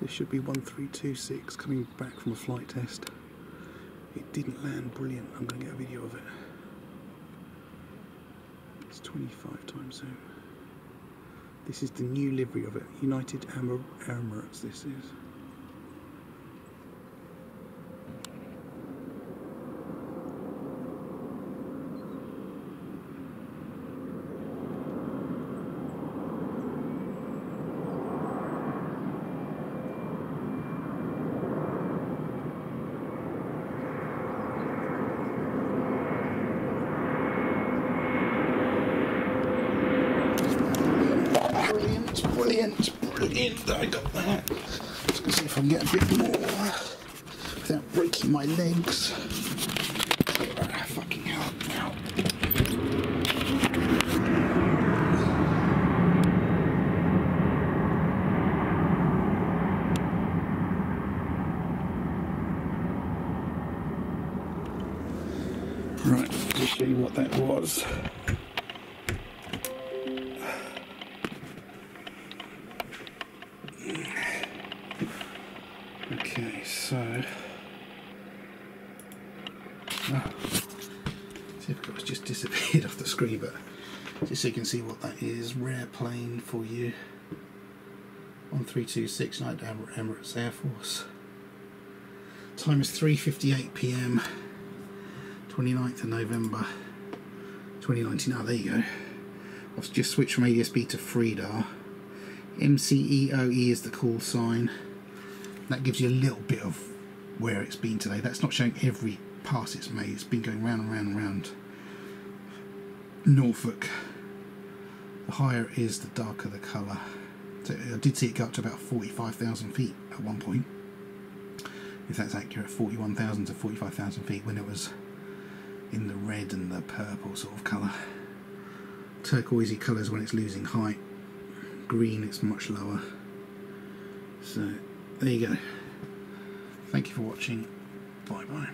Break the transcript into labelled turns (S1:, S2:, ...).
S1: This should be 1326 coming back from a flight test. It didn't land brilliant. I'm going to get a video of it. It's 25 times zoom. This is the new livery of it. United Emir- Emirates this is. Brilliant, brilliant, brilliant. I got that. Gonna see if I can get a bit more without breaking my legs. Ah, fucking hell. Ow. Right, you what that was. Okay, so. Ah, see if it's just disappeared off the screen, but just so you can see what that is, rare plane for you. 1326 Night Emir- Emirates Air Force. Time is 3:58 p.m. 29th of November 2019. Now there you go. I've just switched from ADSB to FreeDAR. MCEOE is the call sign. That gives you a little bit of where it's been today. That's not showing every pass it's made. It's been going round and round and round. Norfolk. The higher it is, the darker the colour. So I did see it go up to about 45,000 feet at one point. If that's accurate, 41,000 to 45,000 feet when it was in the red and the purple sort of colour. Turquoisey colours when it's losing height. Green, it's much lower. So there you go. Thank you for watching. Bye bye.